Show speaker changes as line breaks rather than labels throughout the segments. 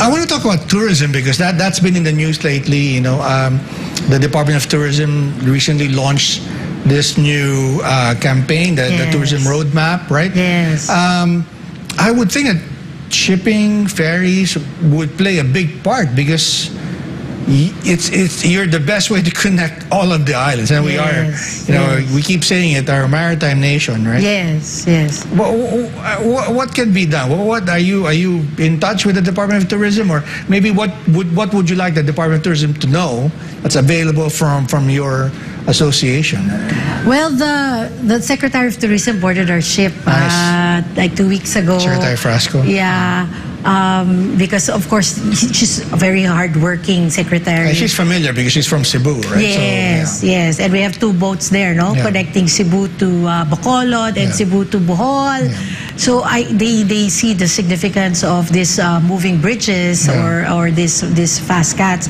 I want to talk about tourism because that that's been in the news lately. You know, um, the Department of Tourism recently launched this new uh, campaign, the, the tourism roadmap, right?
Yes.
Um, I would think that shipping ferries would play a big part because it's it's you're the best way to connect all of the islands, and we
Yes,
are, you know,
yes.
we keep saying it, our maritime nation, right?
Yes, yes.
What, what, what can be done? What, are you are you in touch with the Department of Tourism, or maybe what would what would you like the Department of Tourism to know that's available from from your association?
Well, the the Secretary of Tourism boarded our ship
Nice.
uh, like two weeks ago.
Secretary Frasco.
Yeah, um, because of course she's a very hardworking secretary.
She's familiar because she's from Cebu, right?
Yes,
So, yeah.
yes, and we have two boats there, no,
Yeah.
connecting Cebu to uh, Bacolod and. Cebu to Bohol. So I, they, they see the significance of this uh, moving bridges or or this this fast cats.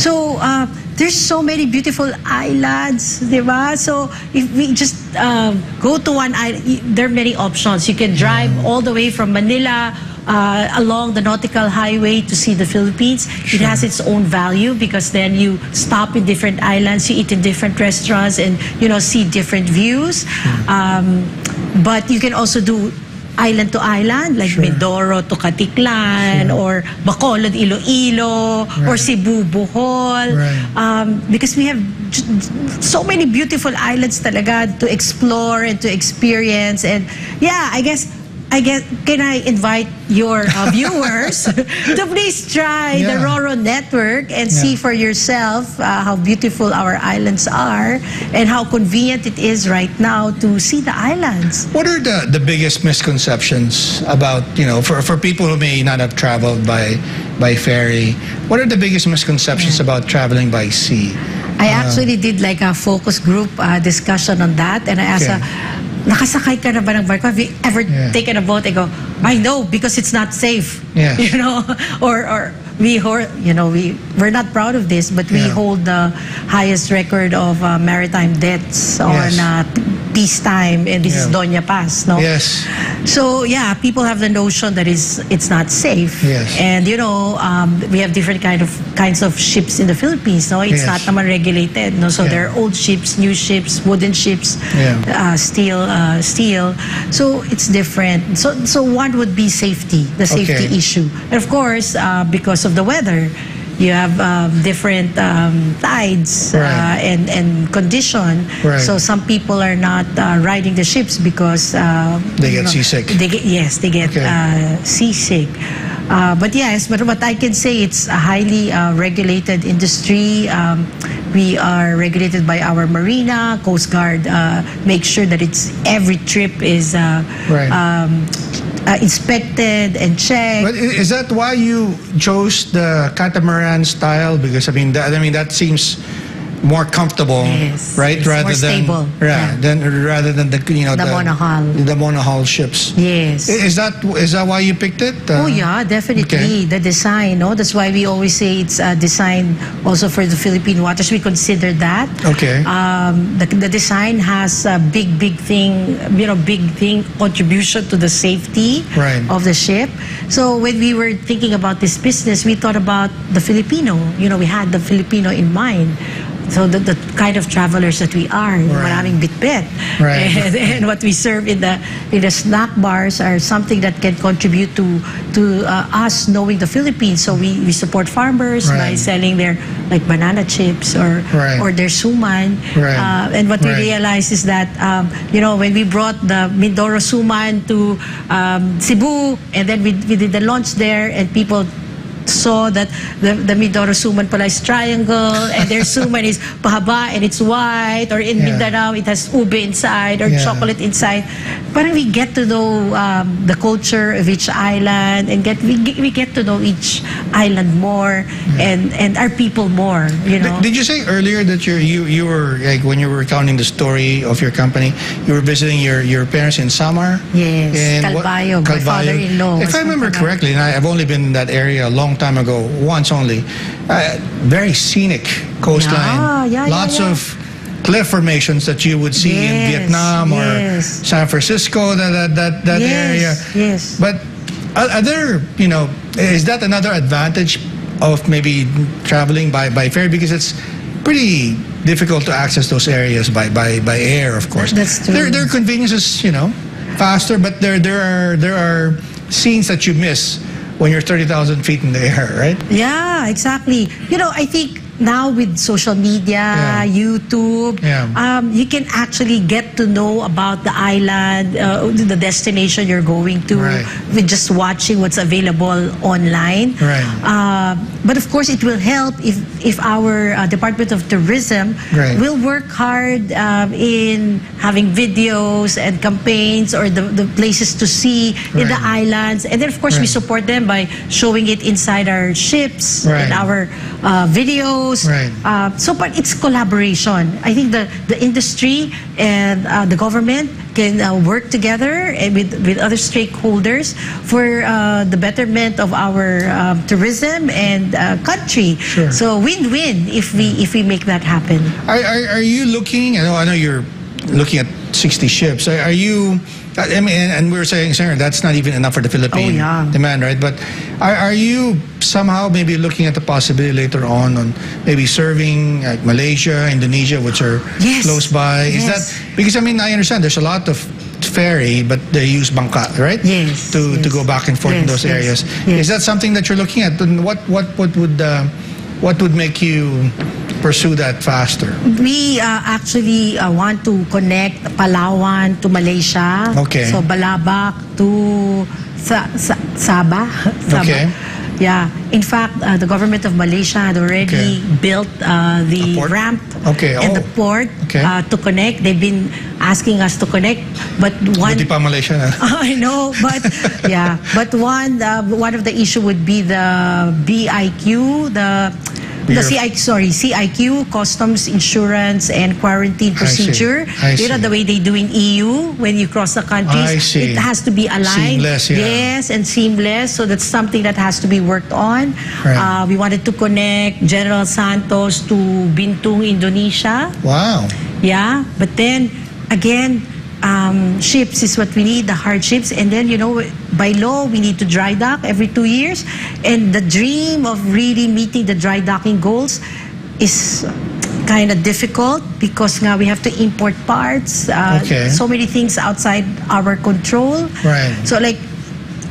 So uh, there's so many beautiful islands, di ba? So if we just uh, go to one island, there are many options. You can drive all the way from Manila uh, along the nautical highway to see the Philippines. It has its own value because then you stop in different islands, you eat in different restaurants, and you know see different views. Um, but you can also do island to island, like
Sure.
Mindoro to Caticlan, or Bacolod, Iloilo, or
Right.
Cebu, Bohol.
Right.
Um, because we have so many beautiful islands talaga to explore and to experience. And yeah, I guess, I guess, can I invite your uh, viewers to please try the Roro network and
Yeah.
see for yourself uh, how beautiful our islands are and how convenient it is right now to see the islands.
What are the, the biggest misconceptions about, you know, for, for people who may not have traveled by by ferry, what are the biggest misconceptions about traveling by sea?
I actually did like a focus group uh, discussion on that and I asked
Okay.
her, nakasakay ka na ba ng barko? Have you ever
Yeah.
taken a boat? I go, I know because it's not safe.
Yeah.
You know, or, or we, you know, we, we're not proud of this, but we
Yeah.
hold the highest record of uh, maritime deaths on
Yes.
uh, peacetime and this is
Yeah.
Doña Paz, no?
Yes.
So yeah, people have the notion that it's it's not safe.
Yes.
And you know, um, we have different kind of kinds of ships in the Philippines. No, it's
Yes.
not naman regulated. No, so
Yeah.
there are old ships, new ships, wooden ships,
Yeah.
uh, steel, uh, steel. So it's different. So so one would be safety, the safety
Okay.
issue, and of course uh, because of the weather. You have um, different um, tides uh, and, and condition.
Right.
So some people are not uh, riding the ships because uh,
They get
know,
seasick.
They get yes, they get
Okay.
uh, seasick. Uh, but yes, but what I can say, it's a highly uh, regulated industry. Um, we are regulated by our Marina, Coast Guard. Uh, make sure that it's every trip is uh,
Right.
Uh, inspected and checked.
But is that why you chose the catamaran style? Because I mean, that, I mean that seems more comfortable,
Yes,
right?
it's more stable,
yeah,
yeah.
Than rather than the you know
The monohull.
the monohull ships.
yes.
Is that is that why you picked it? Uh,
Oh yeah, definitely.
okay.
The design, no? That's why we always say it's uh, designed also for the Philippine waters. We consider that.
Okay.
Um, the, the design has a big, big thing, you know, big thing contribution to the safety
Right.
of the ship. So when we were thinking about this business, we thought about the Filipino. You know, we had the Filipino in mind. So the, the kind of travelers that we are,
Right.
maraming bit-bit.
Right.
And, and what we serve in the in the snack bars are something that can contribute to to uh, us knowing the Philippines. So we, we support farmers by selling their like banana chips or
Right.
or their suman.
Right.
Uh, and what we
Right.
realized is that um, you know when we brought the Mindoro suman to um, Cebu and then we, we did the launch there and people saw that the, the Mindoro suman pala is triangle and their suman is pahaba and it's white or in
Yeah.
Mindanao it has ube inside or
Yeah.
chocolate inside. Parang we get to know um, the culture of each island and get we, we get to know each island more and and our people more. You know.
Did you say earlier that you're, you you were like when you were recounting the story of your company, you were visiting your, your parents in Samar?
Yes,
In
Calbayog, my father-in-law
If I remember correctly, and I, I've only been in that area a long time ago, once only. Uh, very scenic coastline.
Yeah, yeah,
Lots
yeah.
of cliff formations that you would see in Vietnam or
yes.
San Francisco, that that that, that
Yes,
area.
yes.
But there, you know, is that another advantage of maybe traveling by, by ferry? Because it's pretty difficult to access those areas by, by, by air, of course.
That's true.
There, there are conveniences, you know, faster, but there, there, are, there are scenes that you miss when you're 30,000 feet in the air, right?
Yeah, exactly. You know, I think now with social media,
Yeah.
YouTube,
Yeah.
um, you can actually get to know about the island, uh, the destination you're going to,
Right.
with just watching what's available online.
Right.
Uh, but of course, it will help if if our uh, Department of Tourism
Right.
will work hard um, in having videos and campaigns or the, the places to see in the islands, and then of course we support them by showing it inside our ships
Right.
and our uh, videos.
Right.
Uh, so, but it's collaboration. I think the the industry and uh, the government can uh, work together and with with other stakeholders for uh, the betterment of our um, tourism and uh, country.
Sure.
So win-win if we if we make that happen.
Are, are, are you looking? I know, I know you're looking at 60 ships. Are, are you? I mean, and, we were saying, Sarah, that's not even enough for the Philippine
Oh, yeah.
demand, right? But are, are you somehow maybe looking at the possibility later on on maybe serving like Malaysia, Indonesia, which are
Yes.
close by? Is
Yes.
that because I mean I understand there's a lot of ferry, but they use bangka, right?
Yes,
To to go back and forth in those
yes,
areas.
yes.
Is that something that you're looking at? And what what what would uh, what would make you pursue that faster?
We uh, actually uh, want to connect Palawan to Malaysia.
Okay.
So Balabak to Sa- Sa- Sabah. Sabah.
Okay.
Yeah. In fact, uh, the government of Malaysia had already
Okay.
built uh, the ramp
Okay,
and
oh.
the port
Okay.
uh, to connect. They've been asking us to connect, but one.
Buti pa Malaysia na.
I know, but yeah, but one uh, one of the issue would be the BIQ, the the CIQ, sorry, CIQ, customs insurance and quarantine
I see.
procedure.
I
you know
see.
the way they do in EU when you cross the countries. It has to be aligned.
Seamless, yeah.
Yes, and seamless. So that's something that has to be worked on.
Right.
Uh, we wanted to connect General Santos to Bitung, Indonesia.
Wow.
Yeah, but then again, um, ships is what we need, the hardships. And then, you know, by law, we need to dry dock every two years. And the dream of really meeting the dry docking goals is kind of difficult because now we have to import parts. Uh,
Okay.
So many things outside our control.
Right.
So, like,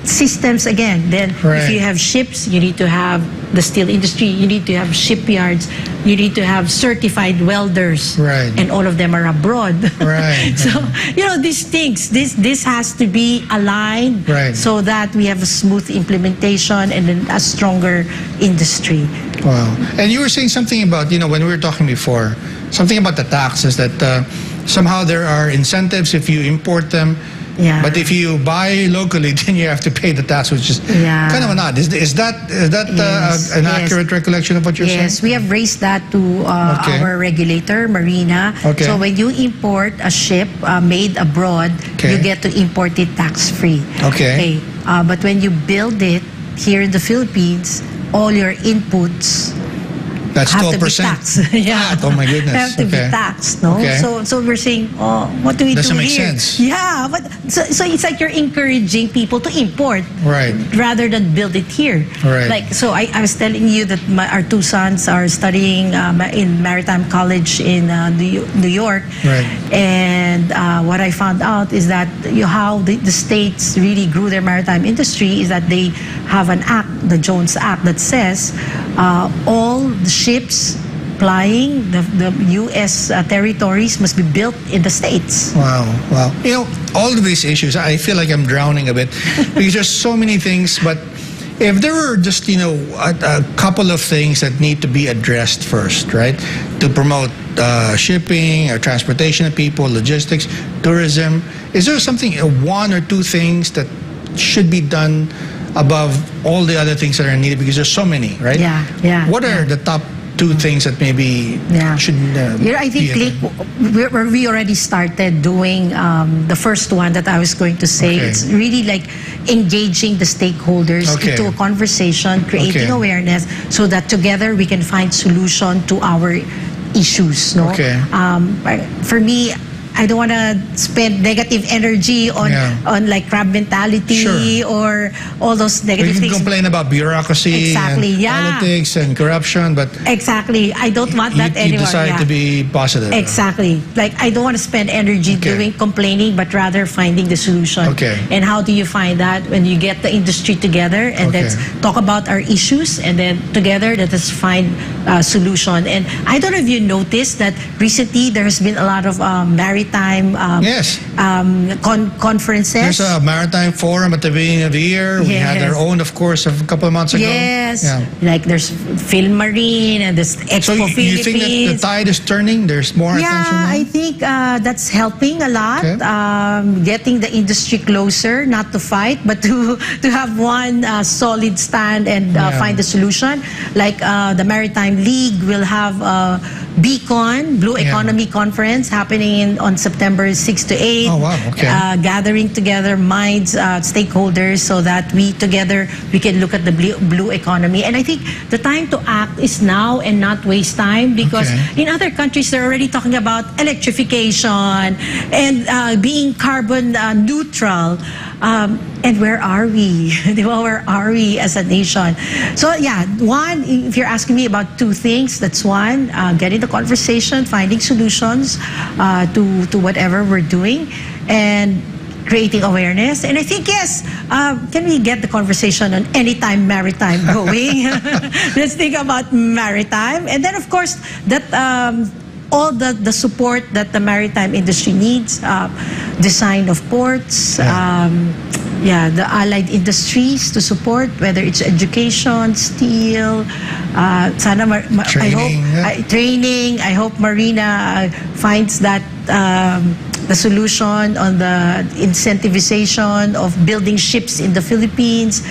systems again. Then, if you have ships, you need to have the steel industry, you need to have shipyards, you need to have certified welders
Right.
and all of them are abroad.
Right.
so you know these things. This this has to be aligned
Right.
so that we have a smooth implementation and then a stronger industry.
Wow. And you were saying something about, you know, when we were talking before, something about the taxes that uh, somehow there are incentives if you import them.
Yeah.
But if you buy locally, then you have to pay the tax, which is
Yeah.
kind of an odd. Is, is that is that uh, an
yes.
accurate recollection of what you're
Yes,
saying?
we have raised that to uh,
Okay.
our regulator, Marina.
Okay.
So when you import a ship uh, made abroad,
Okay.
you get to import it tax-free.
Okay.
Uh, but when you build it here in the Philippines, all your inputs
That's
have
12%.
to be taxed. yeah.
Oh my goodness.
Have to
okay.
be taxed, no?
Okay.
So so we're saying, oh, what do we
Doesn't
do
make
here?
sense.
Yeah, but so, so it's like you're encouraging people to import
Right.
rather than build it here.
Right.
Like so, I, I was telling you that my, our two sons are studying um, in Maritime College in uh, New New York.
Right.
And uh, what I found out is that you, how the, the states really grew their maritime industry is that they have an act, the Jones Act, that says all the ships plying the, the U.S. uh, territories must be built in the states.
Wow, wow. You know, all of these issues, I feel like I'm drowning a bit because there's so many things. But if there were just, you know, a, a couple of things that need to be addressed first, right? To promote uh, shipping or transportation of people, logistics, tourism, is there something, uh, one or two things that should be done above all the other things that are needed? Because there's so many, right?
Yeah, yeah,
What are the top two things that maybe
Yeah.
should uh,
Yeah, I think Click, we, we already started doing um, the first one that I was going to say.
Okay.
It's really like engaging the stakeholders
Okay.
into a conversation, creating
Okay.
awareness, so that together we can find solution to our issues. No,
Okay.
um, for me. I don't want to spend negative energy on
Yeah.
on like crab mentality
Sure.
or all those negative We
can
things.
complain about bureaucracy
Exactly,
and
yeah.
politics and corruption, but
Exactly. I don't want
you,
that
you
anymore.
decide
yeah.
to be positive.
Exactly. Like I don't want to spend energy
Okay.
doing complaining, but rather finding the solution.
Okay.
And how do you find that when you get the industry together and
Okay.
let's talk about our issues and then together let us find a solution. And I don't know if you noticed that recently there has been a lot of um, maritime um,
Yes.
um, con- conferences.
There's a maritime forum at the beginning of the year. We had our own, of course, a couple of months ago.
Yes,
Yeah.
like there's Philmarine and there's
So
Expo
you, you
Philippines.
think that the tide is turning? There's more attention
Yeah. I think uh, that's helping a lot.
Okay.
Um, getting the industry closer, not to fight, but to to have one uh, solid stand and uh,
Yeah.
find a solution. Like uh, the Maritime League will have a Beacon Blue
Yeah.
Economy Conference happening in, on September 6 to 8.
Oh, wow, okay.
Uh, gathering together minds, uh, stakeholders, so that we together we can look at the blue, blue economy. And I think the time to act is now and not waste time because
Okay.
in other countries they're already talking about electrification and uh, being carbon uh, neutral. Um, and where are we? Where are we as a nation? So yeah, one, if you're asking me about two things, that's one, uh, getting the conversation, finding solutions uh, to, to whatever we're doing, and creating awareness. And I think, yes, uh, can we get the conversation on anytime maritime going? Let's think about maritime. And then, of course, that um, all the, the support that the maritime industry needs, uh, design of ports,
Yeah.
um, yeah, the allied industries to support, whether it's education, steel, uh, sana mar- ma- I hope,
Training, yeah.
I- training. I hope Marina uh, finds that um, the solution on the incentivization of building ships in the Philippines,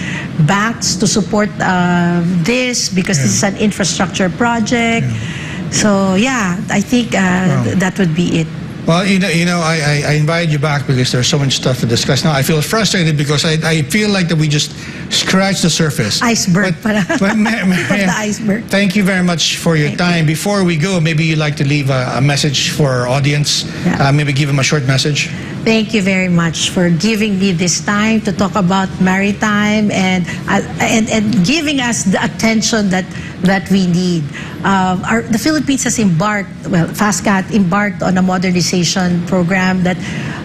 banks to support um, this because this is an infrastructure project. So yeah, I think uh, th- that would be it.
Well, you know, you know, I, I, I invited you back because there's so much stuff to discuss. Now I feel frustrated because I, I feel like that we just scratched the surface.
Iceberg
But,
pala.
but Ma- Ma-
the iceberg.
Thank you very much for your
Thank
time. Before we go, maybe you'd like to leave a, a message for our audience.
Yeah.
Uh, maybe give them a short message.
Thank you very much for giving me this time to talk about maritime and uh, and, and giving us the attention that that we need. Uh, our, the Philippines has embarked, well, FastCat embarked on a modernization program that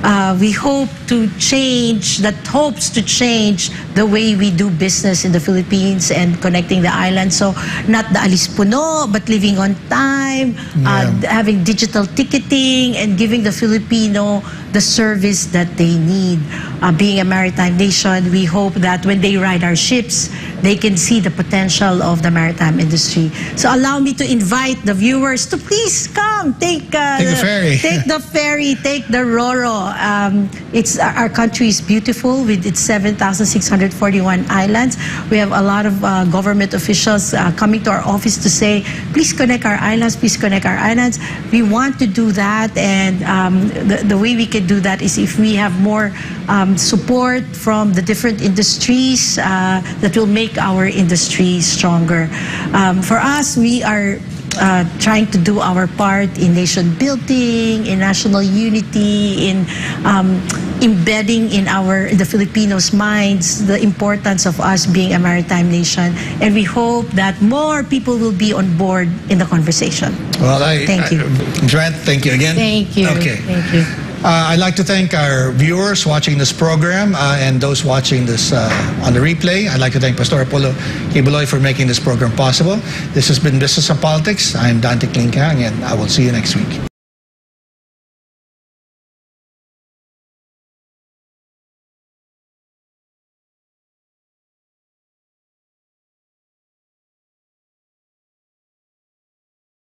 uh, we hope to change, that hopes to change the way we do business in the Philippines and connecting the island. So not the alis puno, but living on time, uh, having digital ticketing and giving the Filipino the service that they need. Uh, being a maritime nation, we hope that when they ride our ships, they can see the potential of the maritime industry. So allow me to invite the viewers to please come, take, uh,
Take the ferry.
take the ferry, take the Roro. Um, it's our country is beautiful with its 7,641 islands. We have a lot of uh, government officials uh, coming to our office to say, please connect our islands, please connect our islands. We want to do that, and um, the, the way we can do that is if we have more um, support from the different industries uh, that will make our industry stronger. Um, for us, we are uh, trying to do our part in nation building, in national unity, in um, embedding in our in the Filipinos' minds the importance of us being a maritime nation, and we hope that more people will be on board in the conversation.
Well, I
Thank you.
I, Joanne, thank you again.
Thank you.
Okay.
Thank you.
Uh, I'd like to thank our viewers watching this program uh, and those watching this uh, on the replay. I'd like to thank Pastor Apollo Quiboloy for making this program possible. This has been Business and Politics. I'm Dante Klink Ang, and I will see you next week.